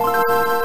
you